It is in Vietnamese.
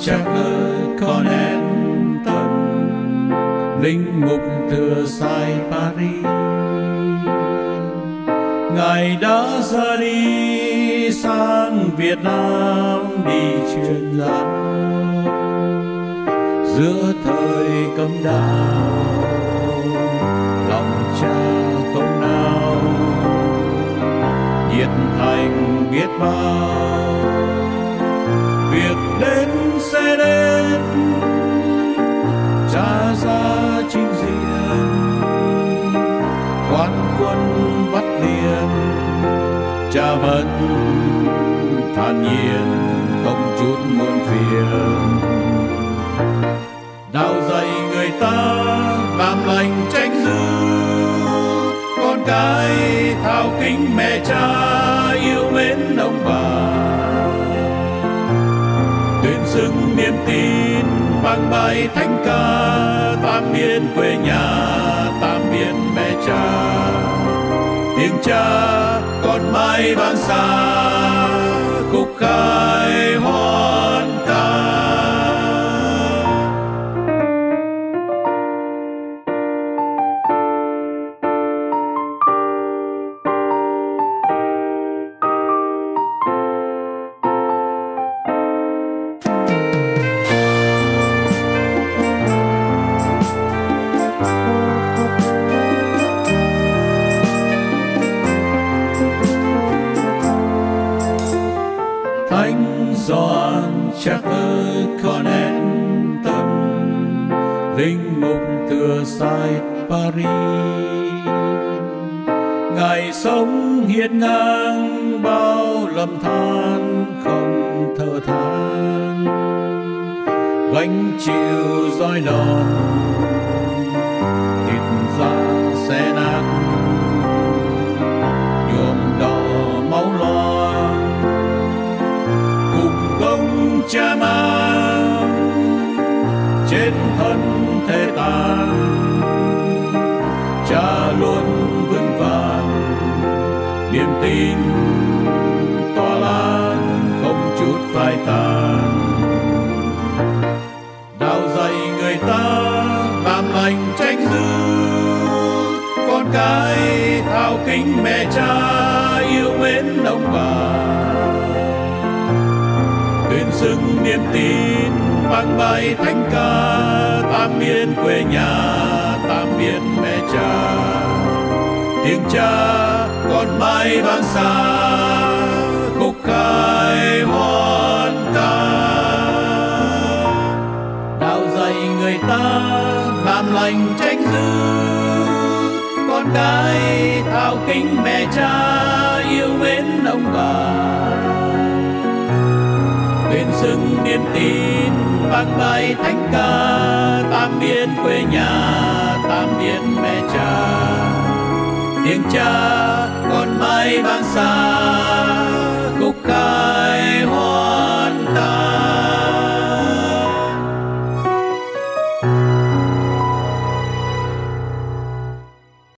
Charles con tâm linh mục thừa sai Paris. Ngài đã ra đi, sang Việt Nam đi truyền giáo giữa thời cấm đạo lòng cha không nào nhiệt thành biết bao việc đến sẽ đến cha ra chính diện quan quân bắt liền, cha vẫn thản nhiên không chút muôn phiền. Đạo dạy người ta làm lành tránh dữ con cái thao kính mẹ cha yêu mến ông bà. Vang bài thánh ca, tam biên quê nhà, tam biên mẹ cha. Tiếng cha còn mãi vang xa. Thánh doan, chắc ơi con em tâm. Linh mục thừa sai Paris. Ngày sống hiên ngang, bao lầm than không thở than. Gánh chịu roi lòng cha mang trên thân thể tàn cha luôn vững vàng. Niềm tin tỏa lan không chút phai tàn. Đạo dạy người ta làm lành tránh dữ con cái thao kính mẹ cha yêu mến ông bà xưng niềm tin bằng bài thánh ca. Tạm biệt quê nhà tạm biệt mẹ cha. Tiếng cha còn mãi vang xa, khúc khai hoan ca. Đạo dạy người ta làm lành tránh dư, con cái thao kính mẹ cha yêu mến ông bà xưng niềm tin, vang bài thánh ca. Tam biên quê nhà, tam biên mẹ cha. Tiếng cha còn mãi vang xa.